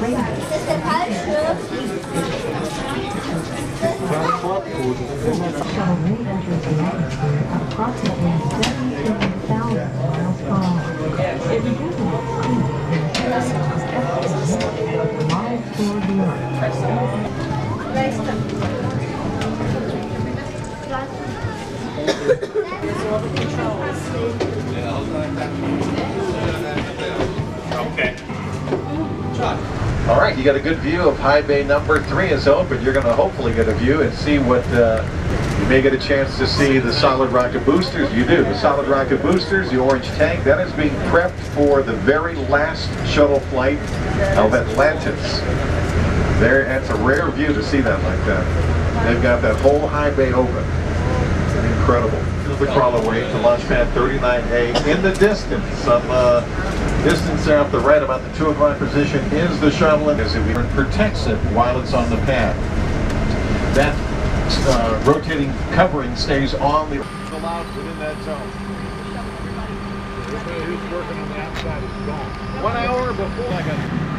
The atmosphere approximately you got a good view of high bay number three is open. You're going to hopefully get a view and see what uh, you may get a chance to see the solid rocket boosters. You do. The solid rocket boosters, the orange tank, that is being prepped for the very last shuttle flight of Atlantis. There, that's a rare view to see that like that. They've got that whole high bay open. Incredible. This is the crawlerway to launch pad 39A. In the distance, some uh, distance there off the right, about the 2 o'clock position, is the shuttle as it protects it while it's on the pad. That uh, rotating covering stays on the allowed within that zone. Everybody who's working on the outside is gone. One hour before. I got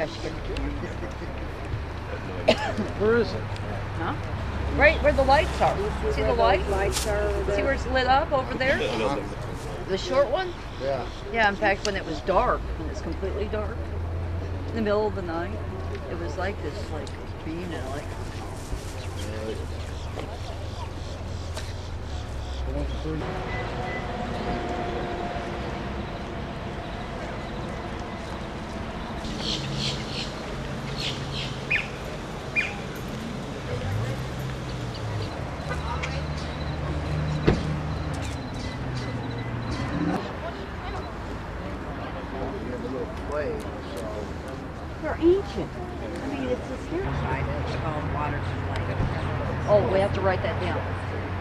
I feel like I should get Where is it? Huh? Right where the lights are. See the lights? Lights are. See where it's lit up over there? The short one? Yeah. Yeah, in fact, when it was dark, when it's completely dark, in the middle of the night, it was like this, like beam and like. They're ancient. I mean, it's a scary. Um, oh, we have to write that down.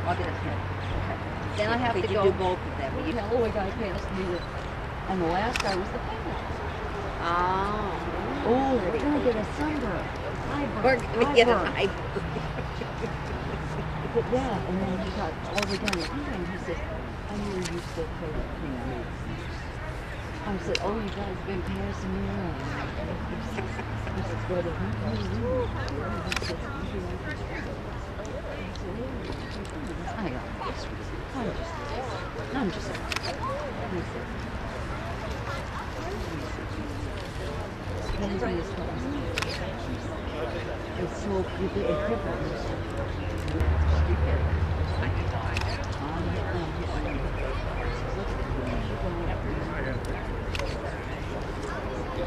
I'll get a pen. Okay. Then I have to go. do both of them. You tell the guy passed me the, and the last guy was the penguin. Oh. Ah. Oh, we're gonna get a sunburn. Eyebrow. We're gonna get an eyebrow. eye. But yeah, and then he got all the way down the line. He said, I knew you said penguin. I oh, you guys been passing me around. I said, "But if you can this." I said, "Yeah." I got. I'm just, I'm just. He said, "Can for us?" It's so you get a cripple.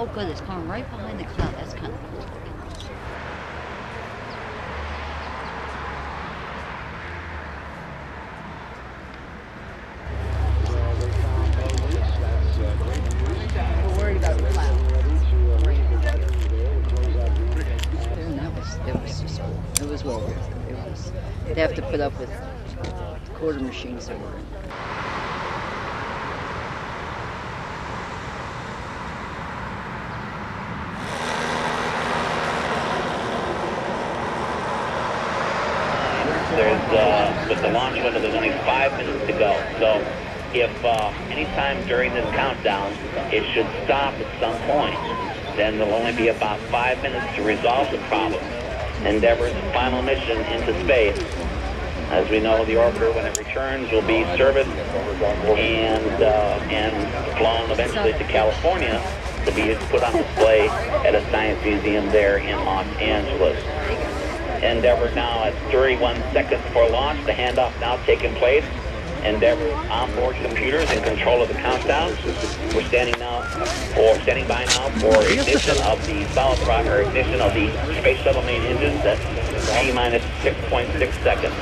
Oh, good, it's going right behind the cloud. That's kind of cool. We're worried about the cloud. And that was, it was well worth it. It was, they have to put up with quarter machines were. There's uh, with the launch window, there's only five minutes to go. So if uh, anytime during this countdown it should stop at some point, then there'll only be about five minutes to resolve the problem. Endeavour's final mission into space. As we know, the orbiter, when it returns, will be serviced and uh, and flown eventually to California to be put on display at a science museum there in Los Angeles. Endeavor now at 31 seconds before launch. The handoff now taking place. Endeavour onboard computers in control of the countdown. We're standing now for standing by now for ignition of the solid rocket or ignition of the space shuttle main engines at T minus 6.6 seconds.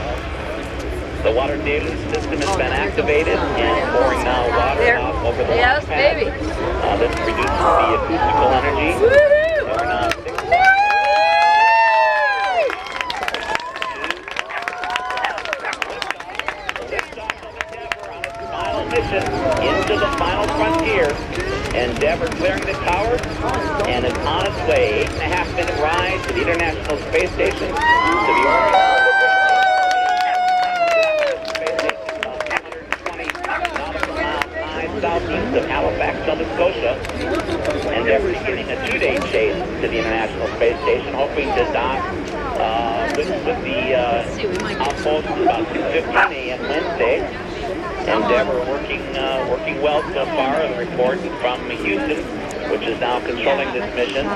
The water data system has been activated and pouring now water out over the Yes, launch pad. baby. Uh, this reduces the acoustical energy. And we're now at six- final mission into the final frontier. Endeavour clearing the tower and is on its way. Eight and a half minute ride to the International Space Station to the orbit. Space Station about 220 nautical miles high southeast of Halifax, Nova Scotia. and Endeavour beginning a two-day chase to the International Space Station, hoping to dock uh, with, with the uh, outpost about 2:15 a.m. Wednesday. Endeavour working uh, working well so far. The report from Houston, which is now controlling this mission,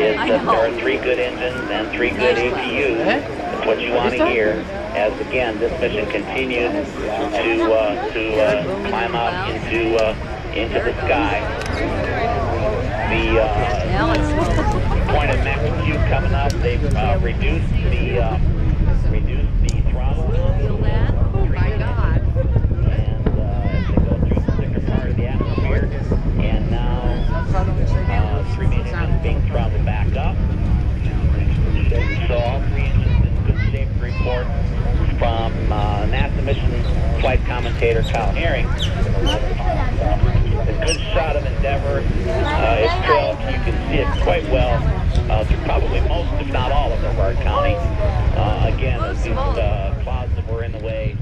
is that there are three good engines and three good APUs. That's what you want to hear. As again, this mission continues to uh, to uh, climb up into uh, into the sky. The uh, point of magnitude coming up. They've uh, reduced the uh, reduced the throttle. My God. And uh, as they go through the thicker part of the atmosphere, and now uh, three main engines being throttled back up. So all three engines in good shape to report from uh, NASA mission flight commentator Kyle Herring. A good shot of Uh, it's trailed, you can see it quite well uh, through probably most, if not all, of Brevard County. Uh, again, these uh, clouds that were in the way